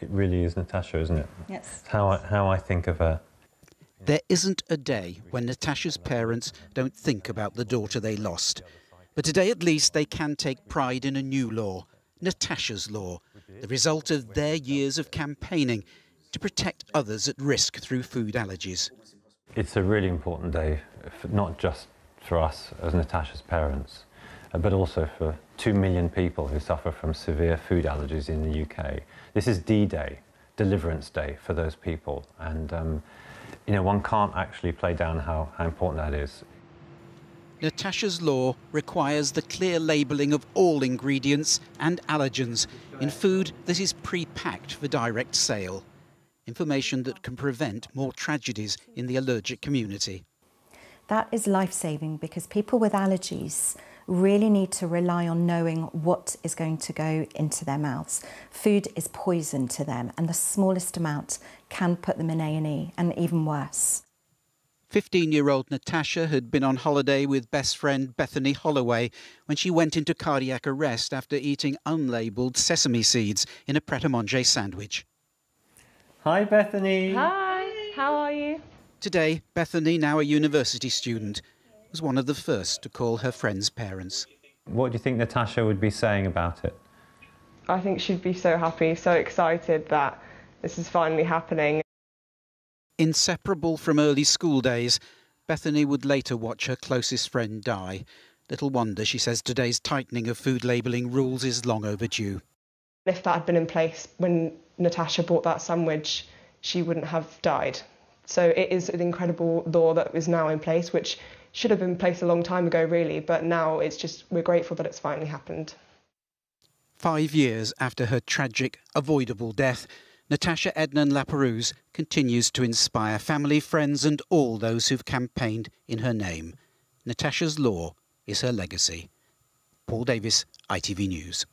it really is Natasha, isn't it? Yes. It's how I, how I think of her. There isn't a day when Natasha's parents don't think about the daughter they lost. But today, at least, they can take pride in a new law, Natasha's Law, the result of their years of campaigning to protect others at risk through food allergies. It's a really important day, not just for us as Natasha's parents, but also for two million people who suffer from severe food allergies in the UK. This is D-Day, Deliverance Day for those people, and um, you know one can't actually play down how, how important that is. Natasha's law requires the clear labelling of all ingredients and allergens in food that is pre-packed for direct sale. Information that can prevent more tragedies in the allergic community. That is life-saving because people with allergies really need to rely on knowing what is going to go into their mouths. Food is poison to them and the smallest amount can put them in A&E and even worse. 15-year-old Natasha had been on holiday with best friend Bethany Holloway when she went into cardiac arrest after eating unlabelled sesame seeds in a pret-a-manger sandwich. Hi, Bethany. Hi, how are you? Today, Bethany, now a university student, was one of the first to call her friend's parents. What do you think Natasha would be saying about it? I think she'd be so happy, so excited that this is finally happening. Inseparable from early school days, Bethany would later watch her closest friend die. Little wonder, she says, today's tightening of food labelling rules is long overdue. If that had been in place when Natasha bought that sandwich, she wouldn't have died. So it is an incredible law that is now in place, which should have been placed a long time ago, really, but now it's just, we're grateful that it's finally happened. Five years after her tragic, avoidable death, Natasha Ednan Laperouse continues to inspire family, friends, and all those who've campaigned in her name. Natasha's law is her legacy. Paul Davis, ITV News.